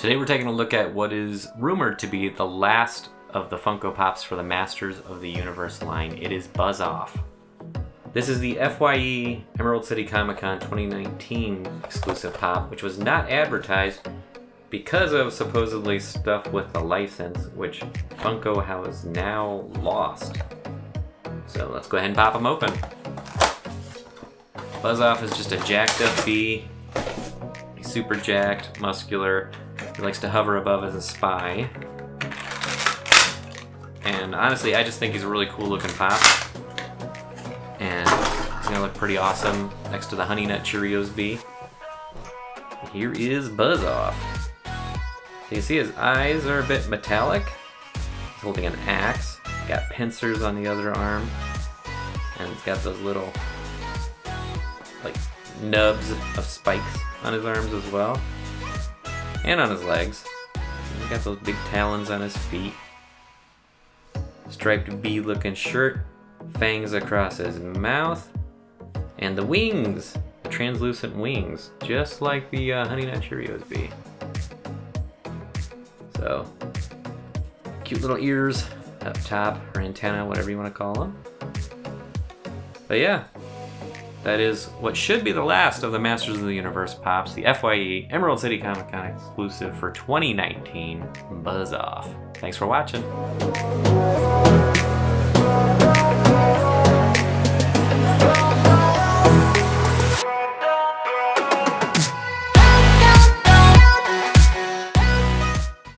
Today we're taking a look at what is rumored to be the last of the Funko Pops for the Masters of the Universe line. It is Buzz Off. This is the FYE Emerald City Comic Con 2019 exclusive pop, which was not advertised because of supposedly stuff with the license, which Funko has now lost. So let's go ahead and pop them open. Buzz Off is just a jacked up bee. Super jacked, muscular, he likes to hover above as a spy. And honestly, I just think he's a really cool looking pop. And he's gonna look pretty awesome next to the Honey Nut Cheerios bee. Here is Buzz Off. So you see his eyes are a bit metallic. He's holding an axe. Got pincers on the other arm. And he's got those little like nubs of spikes on his arms as well and on his legs. He's got those big talons on his feet. Striped bee looking shirt, fangs across his mouth, and the wings, the translucent wings, just like the uh, Honey Nut Cheerios bee. So, cute little ears up top, or antenna, whatever you want to call them. But yeah, that is what should be the last of the Masters of the Universe pops, the FYE Emerald City Comic Con exclusive for 2019, Buzz Off. Thanks for watching.